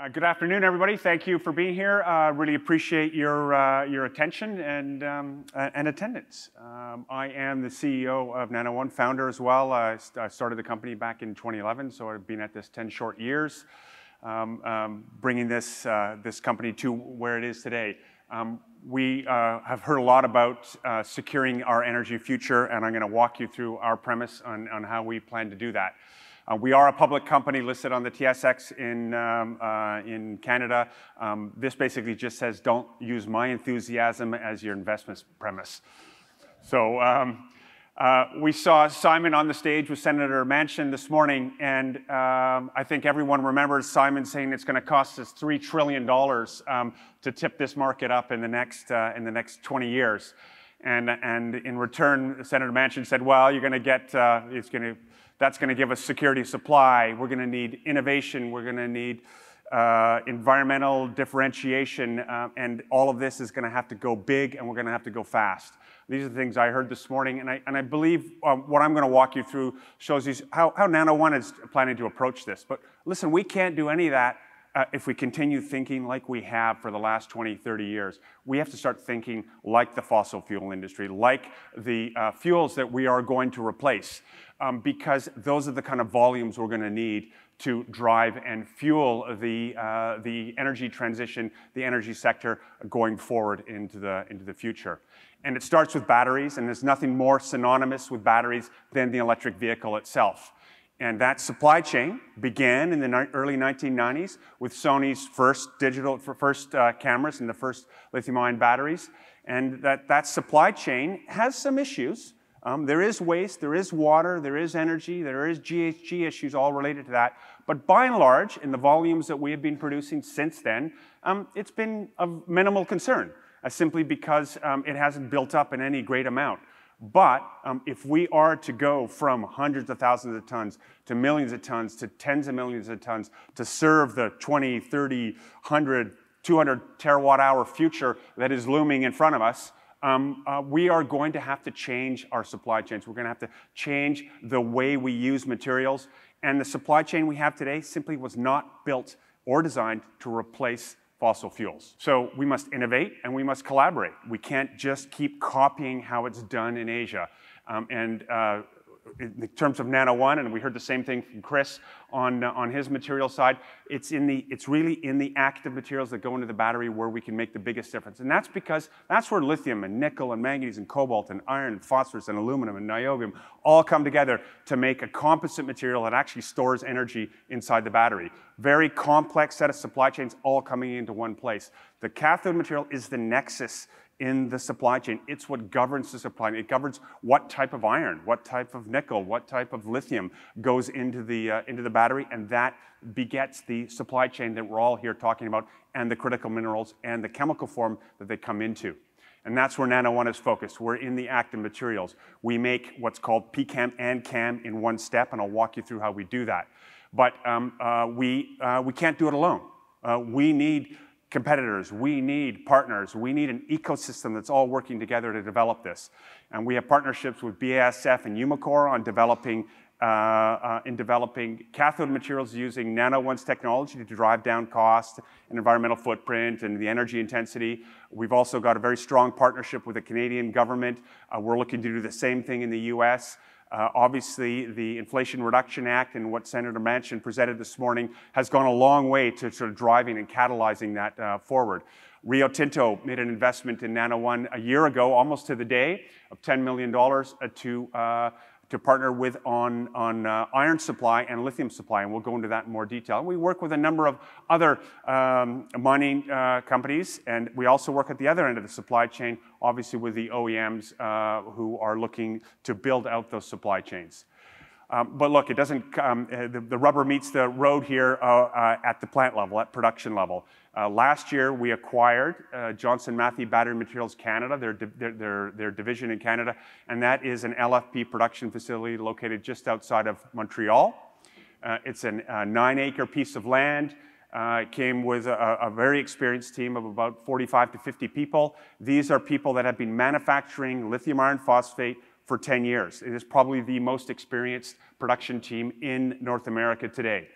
Uh, good afternoon, everybody. Thank you for being here. Uh, really appreciate your, uh, your attention and, um, and attendance. Um, I am the CEO of Nano One, founder as well. I started the company back in 2011, so I've been at this 10 short years, um, um, bringing this, uh, this company to where it is today. Um, we uh, have heard a lot about uh, securing our energy future, and I'm going to walk you through our premise on, on how we plan to do that. Uh, we are a public company listed on the TSX in, um, uh, in Canada. Um, this basically just says don't use my enthusiasm as your investment premise. So um, uh, we saw Simon on the stage with Senator Manchin this morning, and I think everyone remembers Simon saying it's going to cost us $3 trillion to tip this market up in the next, in the next 20 years. And, and in return, Senator Manchin said, well, you're going to get, it's going to that's going to give us security supply. We're going to need innovation. We're going to need uh, environmental differentiation. Uh, and all of this is going to have to go big and we're going to have to go fast. These are the things I heard this morning. And I, and I believe um, what I'm going to walk you through shows you how, how Nano One is planning to approach this. But listen, we can't do any of that uh, if we continue thinking like we have for the last 20, 30 years, we have to start thinking like the fossil fuel industry, like the uh, fuels that we are going to replace um, because those are the kind of volumes we're going to need to drive and fuel the, uh, the energy transition, the energy sector going forward into the, into the future. And it starts with batteries, and there's nothing more synonymous with batteries than the electric vehicle itself. And that supply chain began in the early 1990s with Sony's first digital, first uh, cameras and the first lithium-ion batteries. And that, that supply chain has some issues. Um, there is waste, there is water, there is energy, there is GHG issues all related to that. But by and large, in the volumes that we have been producing since then, um, it's been of minimal concern, uh, simply because um, it hasn't built up in any great amount. But um, if we are to go from hundreds of thousands of tons to millions of tons to tens of millions of tons to serve the 20, 30, 100, 200 terawatt hour future that is looming in front of us, um, uh, we are going to have to change our supply chains. We're going to have to change the way we use materials. And the supply chain we have today simply was not built or designed to replace fossil fuels. So we must innovate and we must collaborate. We can't just keep copying how it's done in Asia. Um, and uh, in terms of Nano One, and we heard the same thing from Chris on, uh, on his material side, it's, in the, it's really in the active materials that go into the battery where we can make the biggest difference. And that's because that's where lithium and nickel and manganese and cobalt and iron and phosphorus and aluminum and niobium all come together to make a composite material that actually stores energy inside the battery. Very complex set of supply chains all coming into one place. The cathode material is the nexus in the supply chain. It's what governs the supply chain. It governs what type of iron, what type of nickel, what type of lithium goes into the, uh, into the battery, and that begets the supply chain that we're all here talking about, and the critical minerals and the chemical form that they come into. And that's where Nano One is focused. We're in the active materials. We make what's called PCAM and CAM in one step, and I'll walk you through how we do that. But um, uh, we, uh, we can't do it alone. Uh, we need competitors, we need partners, we need an ecosystem that's all working together to develop this. And we have partnerships with BASF and Umicore on developing uh, uh, in developing cathode materials using Nano One's technology to drive down cost and environmental footprint and the energy intensity. We've also got a very strong partnership with the Canadian government. Uh, we're looking to do the same thing in the US. Uh, obviously, the Inflation Reduction Act and what Senator Manchin presented this morning has gone a long way to sort of driving and catalyzing that uh, forward. Rio Tinto made an investment in Nano One a year ago, almost to the day, of $10 million uh, to uh, to partner with on, on uh, iron supply and lithium supply, and we'll go into that in more detail. We work with a number of other um, mining uh, companies, and we also work at the other end of the supply chain, obviously with the OEMs uh, who are looking to build out those supply chains. Um, but look, it doesn't, um, uh, the, the, rubber meets the road here uh, uh, at the plant level, at production level. Uh, last year, we acquired uh, Johnson Matthey Battery Materials Canada, their, their, their, their, division in Canada, and that is an LFP production facility located just outside of Montreal. Uh, it's a nine acre piece of land. it came with a, a very experienced team of about 45 to 50 people. These are people that have been manufacturing lithium iron phosphate for 10 years. It is probably the most experienced production team in North America today.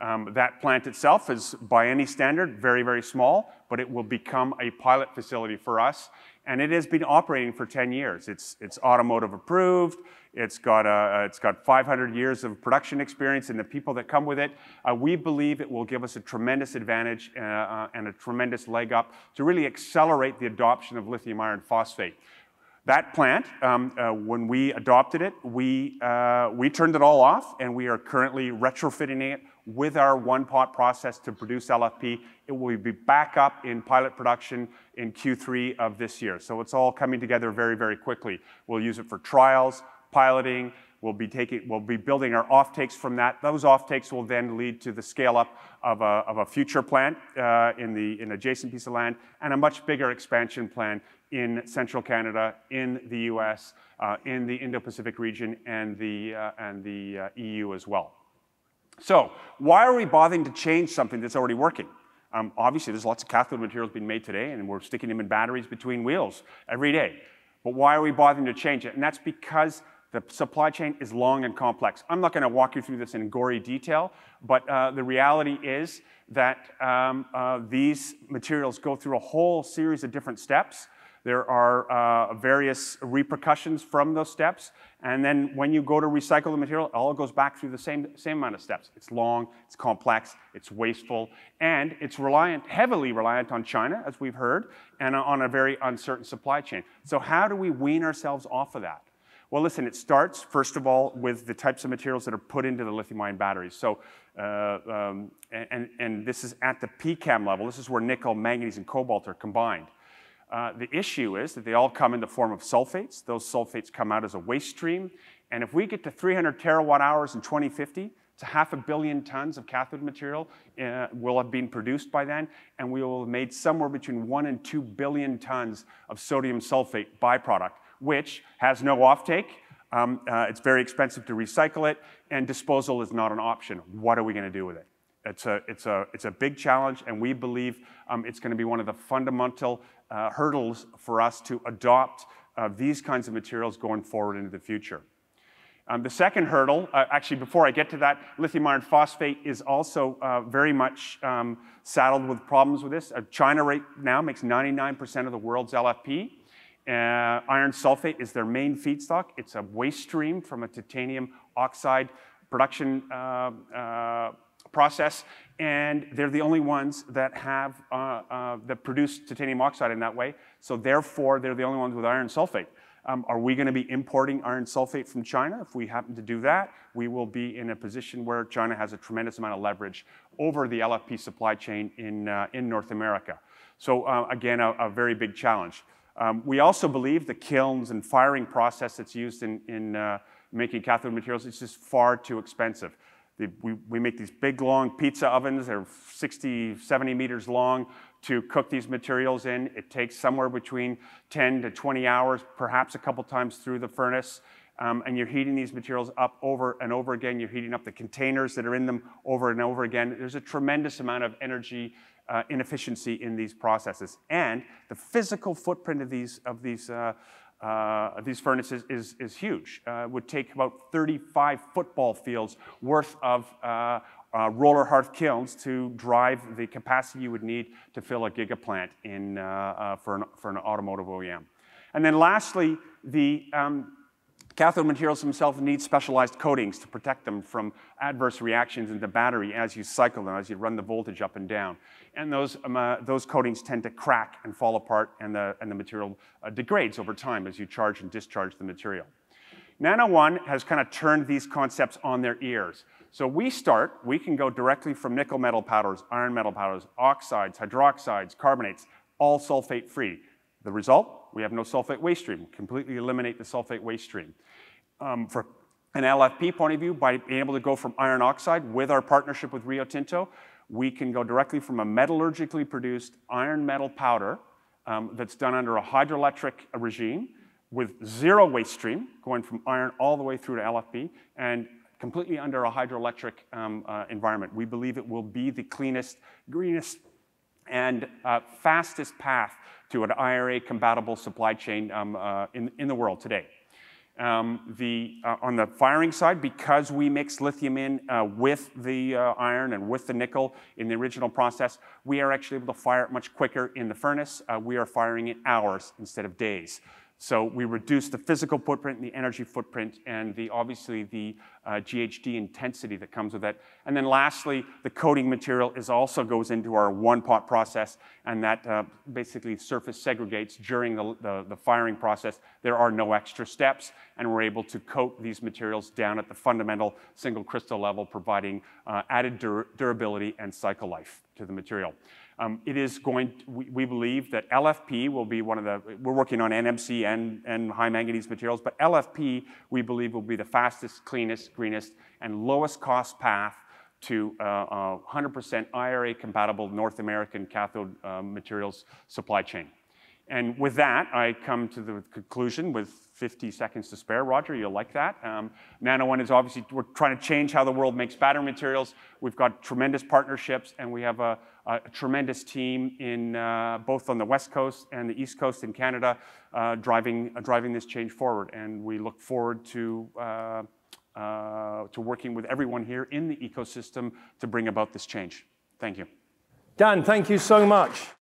Um, that plant itself is, by any standard, very, very small, but it will become a pilot facility for us. And it has been operating for 10 years. It's, it's automotive approved. It's got, a, it's got 500 years of production experience and the people that come with it. Uh, we believe it will give us a tremendous advantage uh, uh, and a tremendous leg up to really accelerate the adoption of lithium iron phosphate. That plant, um, uh, when we adopted it, we, uh, we turned it all off and we are currently retrofitting it with our one pot process to produce LFP. It will be back up in pilot production in Q3 of this year. So it's all coming together very, very quickly. We'll use it for trials, piloting, We'll be, taking, we'll be building our offtakes from that. Those offtakes will then lead to the scale up of a, of a future plant uh, in the in adjacent piece of land and a much bigger expansion plan in central Canada, in the US, uh, in the Indo-Pacific region, and the, uh, and the uh, EU as well. So why are we bothering to change something that's already working? Um, obviously, there's lots of cathode materials being made today, and we're sticking them in batteries between wheels every day. But why are we bothering to change it? And that's because the supply chain is long and complex. I'm not going to walk you through this in gory detail, but uh, the reality is that um, uh, these materials go through a whole series of different steps. There are uh, various repercussions from those steps. And then when you go to recycle the material, it all goes back through the same, same amount of steps. It's long, it's complex, it's wasteful, and it's reliant, heavily reliant on China, as we've heard, and on a very uncertain supply chain. So how do we wean ourselves off of that? Well, listen, it starts, first of all, with the types of materials that are put into the lithium-ion batteries. So, uh, um, and, and this is at the PCAM level. This is where nickel, manganese, and cobalt are combined. Uh, the issue is that they all come in the form of sulfates. Those sulfates come out as a waste stream. And if we get to 300 terawatt hours in 2050, it's a half a billion tons of cathode material uh, will have been produced by then, and we will have made somewhere between one and two billion tons of sodium sulfate byproduct, which has no offtake. Um, uh, it's very expensive to recycle it, and disposal is not an option. What are we going to do with it? It's a, it's, a, it's a big challenge, and we believe um, it's going to be one of the fundamental uh, hurdles for us to adopt uh, these kinds of materials going forward into the future. Um, the second hurdle, uh, actually before I get to that, lithium iron phosphate is also uh, very much um, saddled with problems with this. Uh, China right now makes 99% of the world's LFP. Uh, iron sulfate is their main feedstock. It's a waste stream from a titanium oxide production process, and they're the only ones that have uh, uh, that produce titanium oxide in that way. So therefore, they're the only ones with iron sulfate. Um, are we going to be importing iron sulfate from China? If we happen to do that, we will be in a position where China has a tremendous amount of leverage over the LFP supply chain in, uh, in North America. So uh, again, a, a, very big challenge. Um, we also believe the kilns and firing process that's used in, in uh, making cathode materials is just far too expensive we, we make these big, long pizza ovens. They're 60, 70 meters long to cook these materials in. It takes somewhere between 10 to 20 hours, perhaps a couple times through the furnace. Um, and you're heating these materials up over and over again. You're heating up the containers that are in them over and over again. There's a tremendous amount of energy uh, inefficiency in these processes. And the physical footprint of these, of these uh, uh, these furnaces is, is huge. Uh, would take about 35 football fields worth of uh, uh, roller hearth kilns to drive the capacity you would need to fill a gigaplant in, uh, uh, for, an, for an automotive OEM. And then lastly, the, um, Cathode materials themselves need specialized coatings to protect them from adverse reactions in the battery as you cycle them, as you run the voltage up and down. And those, um, uh, those coatings tend to crack and fall apart, and the, and the material uh, degrades over time as you charge and discharge the material. Nano One has kind of turned these concepts on their ears. So we start, we can go directly from nickel metal powders, iron metal powders, oxides, hydroxides, carbonates, all sulfate free. The result, we have no sulfate waste stream, completely eliminate the sulfate waste stream. Um, for an LFP point of view, by being able to go from iron oxide with our partnership with Rio Tinto, we can go directly from a metallurgically produced iron metal powder um, that's done under a hydroelectric regime with zero waste stream, going from iron all the way through to LFP, and completely under a hydroelectric um, uh, environment. We believe it will be the cleanest, greenest, and uh, fastest path to an IRA compatible supply chain um, uh, in, in the world today. Um, the, uh, on the firing side, because we mix lithium in uh, with the uh, iron and with the nickel in the original process, we are actually able to fire it much quicker in the furnace. Uh, we are firing it hours instead of days. So we reduce the physical footprint and the energy footprint and the, obviously the uh, GHG intensity that comes with it. And then lastly, the coating material is also goes into our one pot process and that uh, basically surface segregates during the, the, the, firing process. There are no extra steps and we're able to coat these materials down at the fundamental single crystal level, providing uh, added dur durability and cycle life to the material. Um, it is going, to, we, we, believe that LFP will be one of the, we're working on NMC and, and high manganese materials, but LFP we believe will be the fastest, cleanest, greenest, and lowest cost path to 100% uh, uh, IRA compatible North American cathode uh, materials supply chain. And with that, I come to the conclusion with 50 seconds to spare. Roger, you'll like that. Um, Nano One is obviously, we're trying to change how the world makes battery materials. We've got tremendous partnerships and we have a, a tremendous team in uh, both on the West Coast and the East Coast in Canada uh, driving, uh, driving this change forward. And we look forward to, uh, uh, to working with everyone here in the ecosystem to bring about this change. Thank you. Dan, thank you so much.